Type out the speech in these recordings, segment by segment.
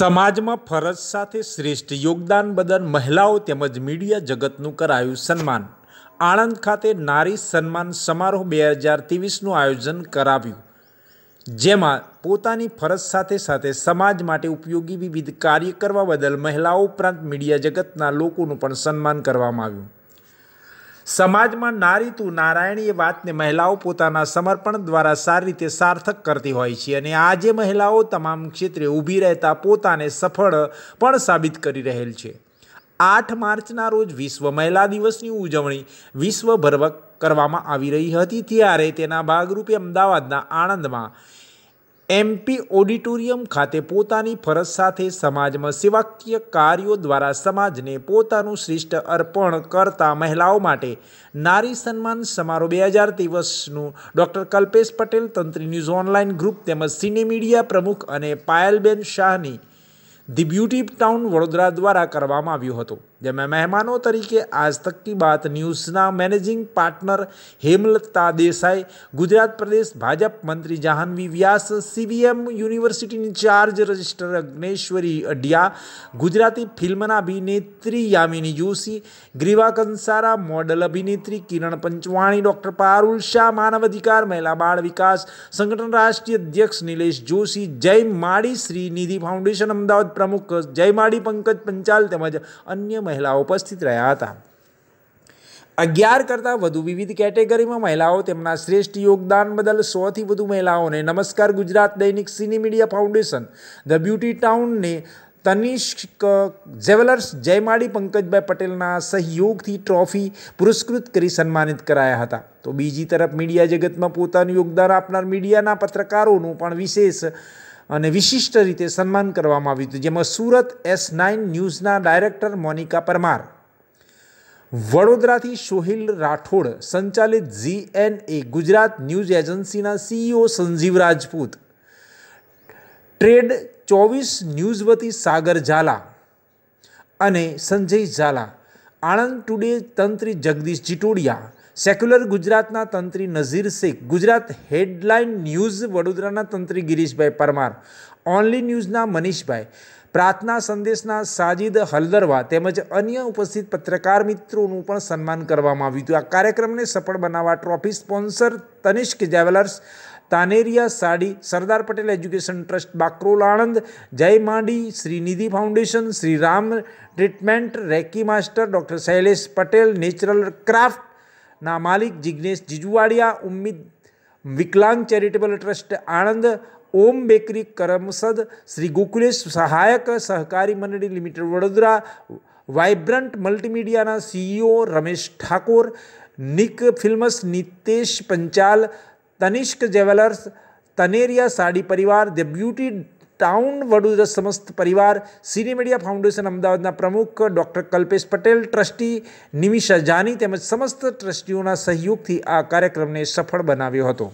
સમાજમાં ફરજ સાથે શ્રેષ્ઠ યોગદાન બદલ મહિલાઓ તેમજ મીડિયા જગતનું કરાયું સન્માન. આણંદ ખાતે નારી સન્માન સમારોહ બે હજાર ત્રેવીસનું આયોજન કરાવ્યું. જેમાં પોતાની ફરજ સાથે સાથે સમાજ માટે ઉપયોગી વિવિધ કાર્ય કરવા બદલ મહિલાઓ ઉપરાંત મીડિયા જગતના લોકોનું પણ સન્માન કરવામાં આવ્યું. સમાજમાં નારી તું નારાયણી એ વાતને મહિલાઓ પોતાના સમર્પણ દ્વારા સારી રીતે સાર્થક કરતી હોય છે અને આજે મહિલાઓ તમામ ક્ષેત્રે ઊભી રહેતા પોતાને સફળ પણ સાબિત કરી રહેલ છે. આઠ માર્ચના રોજ વિશ્વ મહિલા દિવસની ઉજવણી વિશ્વભરવક કરવામાં આવી રહી હતી. ત્યારે તેના ભાગરૂપે અમદાવાદના આણંદમાં એમપી ઓડિટોરિયમ ખાતે પોતાની ફરજ સાથે સમાજમાં સેવાકીય કાર્યો દ્વારા સમાજને પોતાનું શ્રેષ્ઠ અર્પણ કરતા મહિલાઓ માટે નારી સન્માન સમારોહ બે હજાર દિવસનું ડૉક્ટર કલ્પેશ પટેલ તંત્રી ન્યૂઝ ઓનલાઈન ગ્રુપ તેમજ સિને મીડિયા પ્રમુખ અને પાયલબેન શાહની ધી બ્યુટી ટાઉન વડોદરા દ્વારા કરવામાં આવ્યું હતો. જેમાં મહેમાનો તરીકે આજ તક કી બાત ન્યૂઝના મેનેજિંગ પાર્ટનર હેમલતા દેસાઈ ગુજરાત પ્રદેશ ભાજપ મંત્રી જાહ્નવી વ્યાસ સીવીએમ યુનિવર્સિટીની ચાર્જ રજિસ્ટર અગ્નેશ્વરી અઢિયા ગુજરાતી ફિલ્મના અભિનેત્રી યામિની જોશી ગ્રીવા કંસારા મોડલ અભિનેત્રી કિરણ પંચવાણી ડૉક્ટર પારુલ શાહ માનવ અધિકાર મહિલા બાળ વિકાસ સંગઠન રાષ્ટ્રીય અધ્યક્ષ નિલેશ જોશી જય માળી શ્રી નિધિ ફાઉન્ડેશન અમદાવાદ પ્રમુખ જયમાડી પંકજ પંચાલ તેમજ અન્ય મહિલાઓ ઉપસ્થિત રહ્યા હતા. અગિયાર કરતાં વધુ વિવિધ કેટેગરીમાં મહિલાઓ તેમના શ્રેષ્ઠ યોગદાન બદલ સોથી વધુ મહિલાઓને નમસ્કાર ગુજરાત દૈનિક cine media foundation, the beauty ટાઉનને Tanishq jewellers Jaymali Pankajbhai પટેલના સહયોગથી ટ્રોફી પુરસ્કૃત કરી સન્માનિત કરાયા હતા. તો બીજી તરફ મીડિયા જગતમાં પોતાનું યોગદાન આપનાર મીડિયાના પત્રકારોનું પણ વિશેષ અને વિશિષ્ટ રીતે સન્માન કરવામાં આવ્યું હતું, જેમાં સુરત એસ નાઇન ન્યૂઝના ડાયરેક્ટર મોનિકા પરમાર, વડોદરાથી સોહિલ રાઠોડ, સંચાલિત G N A, Gujarat news એજન્સીના સીઈઓ સંજીવ રાજપૂત, ટ્રેડ ચોવીસ ન્યૂઝ વતી સાગર ઝાલા અને સંજય ઝાલા, આણંદ ટુડે તંત્રી જગદીશ જીટોડિયા સેક્યુલર ગુજરાતના તંત્રી નઝીર શેખ, ગુજરાત હેડલાઇન ન્યૂઝ વડોદરાના તંત્રી ગિરીશભાઈ પરમાર, ઓનલી ન્યૂઝના મનીષભાઈ, પ્રાર્થના સંદેશના સાજિદ હલદરવા તેમજ અન્ય ઉપસ્થિત પત્રકાર મિત્રોનું પણ સન્માન કરવામાં આવ્યું હતું. આ કાર્યક્રમને સફળ બનાવવા trophy sponsor Tanishq jewellers, Taneria sari, Sardar Patel education trust, Bakrol Anand, Jay Mandi Shri Nidhi foundation Shri Ram treatment, reiki master doctor Shailesh Patel, natural craft ના માલિક જિજ્ઞેશ જીજુવાડિયા ઉમ્મીદ વિકલાંગ charitable trust Anand Om bakery Karamsad Shri Gokulesh સહાયક સહકારી મંડળી limited Vadodara vibrant મલ્ટીમીડિયાના CEO Ramesh Thakor Nick films Nitesh Panchal Tanishq jewellers Taneria sari પરિવાર the beauty town Vadodara સમસ્ત પરિવાર, સિની media foundation, અમદાવાદના પ્રમુખ, ડૉક્ટર કલ્પેશ પટેલ, ટ્રસ્ટી નિમિષા જાની તેમજ સમસ્ત ટ્રસ્ટીઓના સહયોગથી આ કાર્યક્રમને સફળ બનાવ્યો હતો.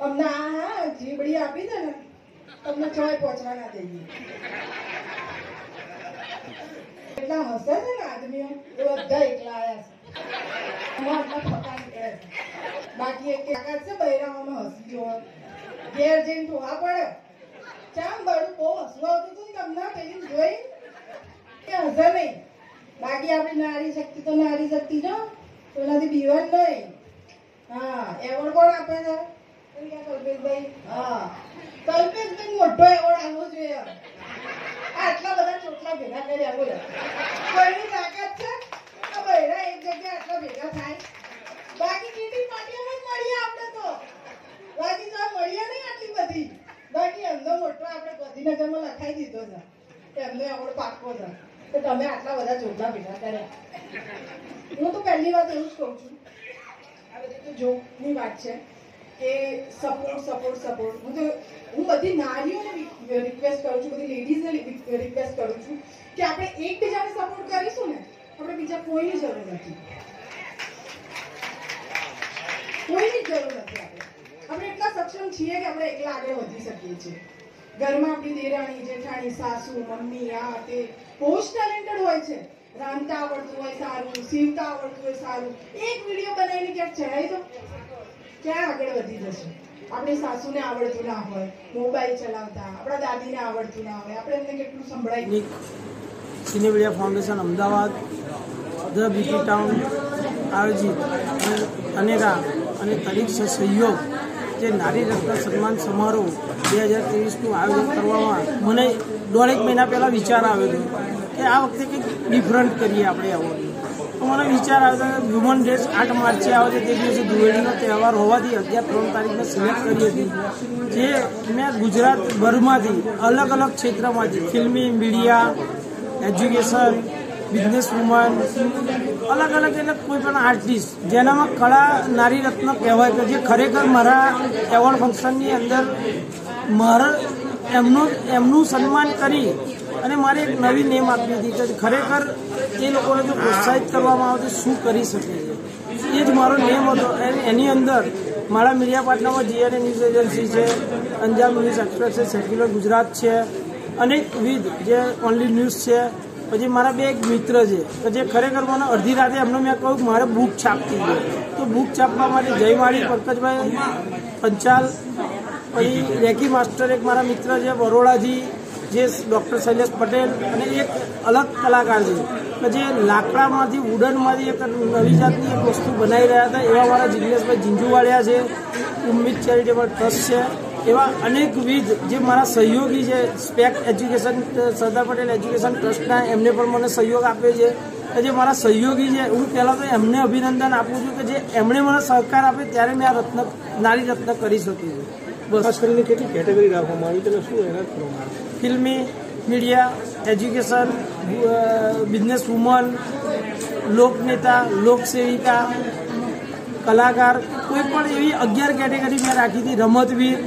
અમને આ જીબડી આપી દે ને તમને ચોય પહોંચવા ના દઈએ. એટલા હસે છે ને આદમીઓ? એ બધા એકલા આવ્યા છે. બાકી એક કાકા છે બૈરાઓમાં હસી જોવો ઘેર જઈને ધોવા પડે. ચામ બળું બહુ હસવું આવતું હતું ને તમને, પેલી જોઈ? કે હસે નહીં. બાકી આપણી નારી શક્તિ તો નારી શક્તિ જો પેલાથી બીવન નહીં. હા, એવોર્ડ કોણ આપે છે? કલ્પેશભાઈ? હા. કલ્પેશભાઈ મોટો એવોર્ડ આવવો જોઈએ. આટલા બધા ચોટલા ભેગા કર્યા બોલો કોઈની તાકાત છે? આ બૈરા એક જગ્યાએ આટલા ભેગા થાય. બાકી કેટલી પાટીઓમાં મળીએ આપણે તો? બાકી તો મળીએ નહીં આટલી બધી. બાકી એમનો મોટો આપણે ગાંધીનગરમાં લખાઈ દીધો છે. એમનો પાકો પાક્કો છે. કે તમે આટલા બધા ચોટલા ભેગા કર્યા. હું તો પહેલી વાત એવું જ કહું છું. આ બધી તો જોકની વાત છે. કે સપોર્ટ સપોર્ટ સપોર્ટ હું તો હું બધી નારીઓને રિક્વેસ્ટ કરું છું, બધી લેડીઝને રિક્વેસ્ટ કરું છું કે આપણે એકબીજાને સપોર્ટ કરીશું ને, આપણે બીજા કોઈની જરૂર નથી. કોઈની જરૂર નથી આપણે. આપણે એટલા સક્ષમ છીએ કે આપણે એકલા આગળ વધી શકીએ છીએ. ઘરમાં આપણી દેરાણી, જેઠાણી, સાસુ, મમ્મી, આ, તે, બહુ ટેલેન્ટેડ હોય છે. રાંધતા આવડતું હોય સારું, સીવતા આવડતું હોય સારું. એક વીડિયો બનાવીને ક્યાંક ચડાવી દો. ક્યાં આગળ વધી જશે? આપણી સાસુને આવડતું ના હોય, મોબાઈલ ચલાવતા, આપણા દાદીને આવડતું ના હોય. આપણે એમને કેટલું સંભળાય? Cine media foundation Ahmedabad, the beauty town આયોજિત અને અનેરા, અને તરીક સહયોગ. જે નારી રત્ન સન્માન સમારોહ બે હજાર ત્રેવીસનું આયોજન કરવામાં મને દોઢેક મહિના પહેલાં વિચાર આવ્યો હતો કે આ વખતે કંઈક ડિફરન્ટ કરીએ આપણે એવોર્ડ મને વિચાર આવ્યો હતો હ્યુમન ડેઝ આઠ માર્ચે આવે છે તે દિવસે ધુળેટીનો તહેવાર હોવાથી અગિયાર ત્રણ તારીખને સિલેક્ટ કરી હતી જે મેં ગુજરાતભરમાંથી અલગ અલગ ક્ષેત્રમાંથી ફિલ્મી મીડિયા એજ્યુકેશન બિઝનેસ વુમન અલગ અલગ એટલે કોઈ પણ આર્ટિસ્ટ જેનામાં કળા, નારી, રત્ન કહેવાય કે જે ખરેખર મારા એવોર્ડ ફંક્શનની અંદર મારા એમનું એમનું સન્માન કરી અને મારે એક નવી નેમ આપી હતી કે ખરેખર એ લોકોને જો પ્રોત્સાહિત કરવામાં આવે તો શું કરી શકે? છે એ જ મારો નેમ હતો. એની અંદર મારા મીડિયા પાર્ટનરમાં જીઆરએ ન્યૂઝ એજન્સી છે, અંજામ ન્યૂઝ એક્સપ્રેસ છે સેક્યુલર ગુજરાત છે અનેકવિધ જે ઓનલી ન્યૂઝ છે. પછી મારા બે એક મિત્ર છે. કે જે ખરેખર મને અડધી રાતે એમને મેં કહ્યું મારે બુક છાપતી છે તો બુક છાપવા માટે જયમાળી, પંકજભાઈ પંચાલ, પછી રેકી માસ્ટર એક મારા મિત્ર છે બરોડાથી જે ડૉક્ટર શૈલેષ પટેલ અને એક અલગ કલાકાર છે. કે જે લાકડામાંથી, વુડનમાંથી એક નવી જાતની એક વસ્તુ બનાવી રહ્યા હતા, એવા મારા જિજ્ઞેશભાઈ જીંજુવાડિયા છે, ઉમ્મીદ ચેરિટેબલ ટ્રસ્ટ છે, એવા અનેકવિધ જે મારા સહયોગી છે, spec education Sardar Patel education ટ્રસ્ટના, એમને પણ મને સહયોગ આપે છે. કે જે મારા સહયોગી છે, હું પહેલાં તો એમને અભિનંદન આપું છું કે જે એમણે મને સહકાર આપે, ત્યારે મેં આ રત્ન, નારી રત્ન કરી શકી છું. બસ ખાસ કરીને કેટલી કેટેગરી રાખવામાં આવી તેને શું એના કરવામાં આવ્યું? ફિલ્મી મીડિયા એજ્યુકેશન બિઝનેસ વુમન લોકનેતા લોકસેવિકા કલાકાર કોઈ પણ એવી અગિયાર કેટેગરી મેં રાખી હતી રમતવીર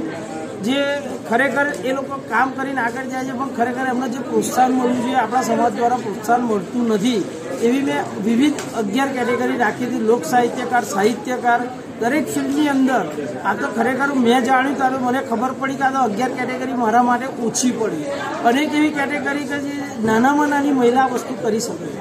જે ખરેખર એ લોકો કામ કરીને આગળ જાય છે પણ ખરેખર એમને જે પ્રોત્સાહન મળવું જોઈએ આપણા સમાજ દ્વારા પ્રોત્સાહન મળતું નથી એવી મેં વિવિધ અગિયાર કેટેગરી રાખી હતી લોક સાહિત્યકાર સાહિત્યકાર દરેક ફિલ્ડની અંદર, આ તો ખરેખર મેં જાણ્યું ત્યારે મને ખબર પડી કે આ તો અગિયાર કેટેગરી મારા માટે ઓછી પડી. અનેક એવી કેટેગરી કે જે નાનામાં નાની મહિલા વસ્તુ કરી શકે.